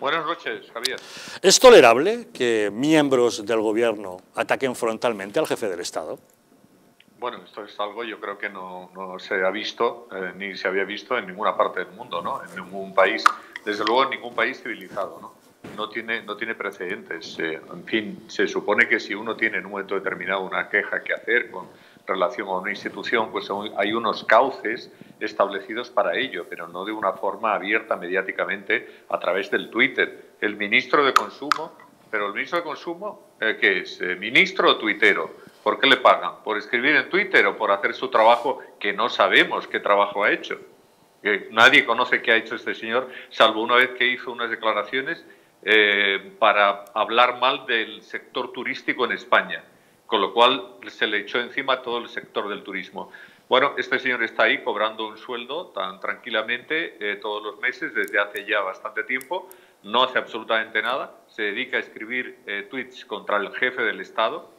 Buenas noches, Javier. ¿Es tolerable que miembros del gobierno ataquen frontalmente al jefe del Estado? Bueno, esto es algo yo creo que no, se ha visto eh, ni se había visto en ninguna parte del mundo, ¿no? En ningún país, desde luego en ningún país civilizado, ¿no? No tiene, no tiene precedentes. Eh, en fin, se supone que si uno tiene en un momento determinado una queja que hacer con relación a una institución, pues hay unos cauces establecidos para ello, pero no de una forma abierta mediáticamente a través del Twitter. El ministro de Consumo, pero el ministro de Consumo, eh, ¿qué es? Eh, ¿Ministro o tuitero? ¿Por qué le pagan? ¿Por escribir en Twitter o por hacer su trabajo que no sabemos qué trabajo ha hecho? Que nadie conoce qué ha hecho este señor, salvo una vez que hizo unas declaraciones eh, para hablar mal del sector turístico en España con lo cual se le echó encima todo el sector del turismo. Bueno, este señor está ahí cobrando un sueldo tan tranquilamente eh, todos los meses desde hace ya bastante tiempo, no hace absolutamente nada, se dedica a escribir eh, tweets contra el jefe del Estado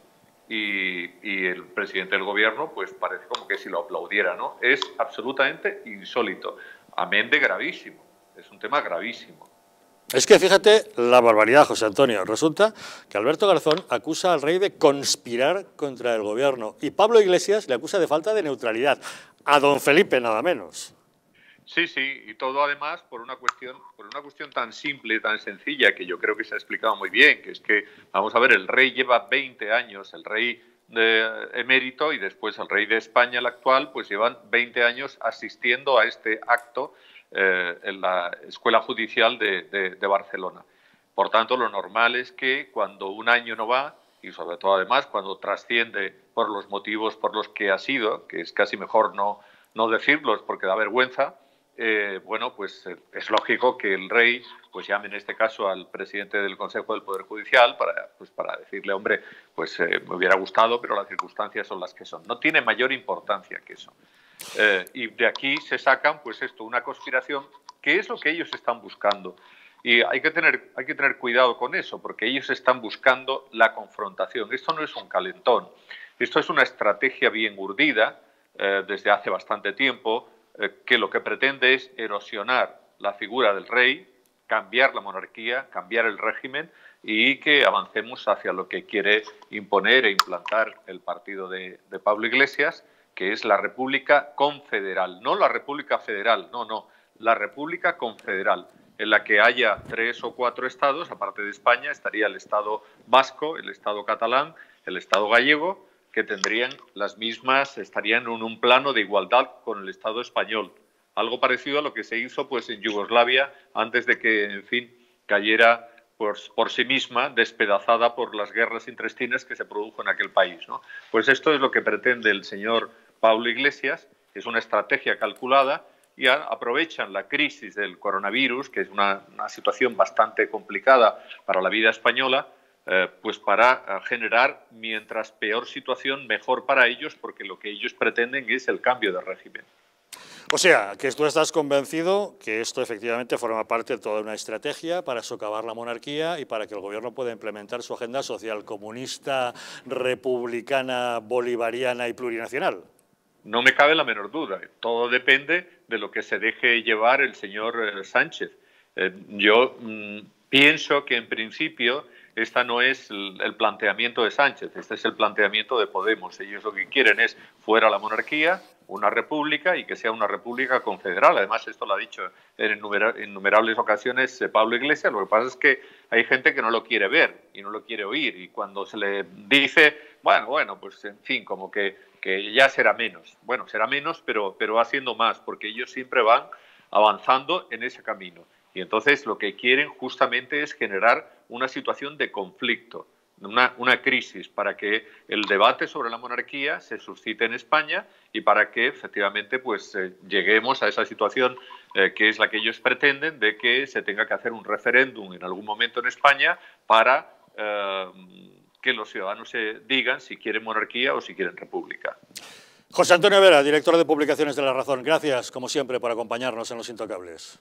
y, y, el presidente del gobierno, pues parece como que si lo aplaudiera, ¿no? Es absolutamente insólito, amén de gravísimo, es un tema gravísimo. Es que fíjate la barbaridad, José Antonio. Resulta que Alberto Garzón acusa al rey de conspirar contra el gobierno y Pablo Iglesias le acusa de falta de neutralidad. A don Felipe nada menos. Sí, sí, y todo además por una cuestión, por una cuestión tan simple, tan sencilla, que yo creo que se ha explicado muy bien, que es que, vamos a ver, el rey lleva 20 años, el rey de emérito y después el rey de España, el actual, pues llevan 20 años asistiendo a este acto eh, en la Escuela Judicial de, Barcelona. Por tanto, lo normal es que cuando un año no va, y sobre todo además cuando trasciende por los motivos por los que ha sido, que es casi mejor no, no decirlos porque da vergüenza, eh, bueno, pues eh, es lógico que el rey pues llame en este caso al presidente del Consejo del Poder Judicial para, pues, para decirle, hombre, pues me hubiera gustado, pero las circunstancias son las que son. No tiene mayor importancia que eso. Eh, y de aquí se sacan, pues esto, una conspiración, que es lo que ellos están buscando. Y hay que, tener, hay que tener cuidado con eso, porque ellos están buscando la confrontación. Esto no es un calentón, esto es una estrategia bien urdida eh, desde hace bastante tiempo, eh, que lo que pretende es erosionar la figura del rey, cambiar la monarquía, cambiar el régimen y que avancemos hacia lo que quiere imponer e implantar el partido de Pablo Iglesias, que es la República Confederal, no la República Federal, no, no, la República Confederal, en la que haya tres o cuatro estados, aparte de España, estaría el Estado vasco, el Estado catalán, el Estado gallego, que tendrían las mismas, estarían en un plano de igualdad con el Estado español. Algo parecido a lo que se hizo pues, en Yugoslavia antes de que, en fin, cayera por, sí misma, despedazada por las guerras intestinas que se produjo en aquel país. Pues esto es lo que pretende el señor Pablo Iglesias, es una estrategia calculada y aprovechan la crisis del coronavirus, que es una, situación bastante complicada para la vida española, eh, pues para eh, generar, mientras peor situación, mejor para ellos, porque lo que ellos pretenden es el cambio de régimen. O sea, que tú estás convencido que esto efectivamente forma parte de toda una estrategia para socavar la monarquía y para que el gobierno pueda implementar su agenda social comunista, republicana, bolivariana y plurinacional. No me cabe la menor duda. Todo depende de lo que se deje llevar el señor eh, Sánchez. Eh, yo mm, pienso que en principio esta no es el, planteamiento de Sánchez, este es el planteamiento de Podemos. Ellos lo que quieren es fuera la monarquía, una república y que sea una república confederal. Además, esto lo ha dicho en innumerables ocasiones eh, Pablo Iglesias. Lo que pasa es que hay gente que no lo quiere ver y no lo quiere oír. Y cuando se le dice, bueno, bueno, pues en fin, como que, que ya será menos. Bueno, será menos, pero, pero haciendo más, porque ellos siempre van avanzando en ese camino. Y entonces lo que quieren justamente es generar una situación de conflicto, una, una, crisis, para que el debate sobre la monarquía se suscite en España y para que efectivamente pues, eh, lleguemos a esa situación eh, que es la que ellos pretenden, de que se tenga que hacer un referéndum en algún momento en España para eh, que los ciudadanos se digan si quieren monarquía o si quieren república. José Antonio Vera, director de Publicaciones de La Razón, gracias, como siempre, por acompañarnos en Los Intocables.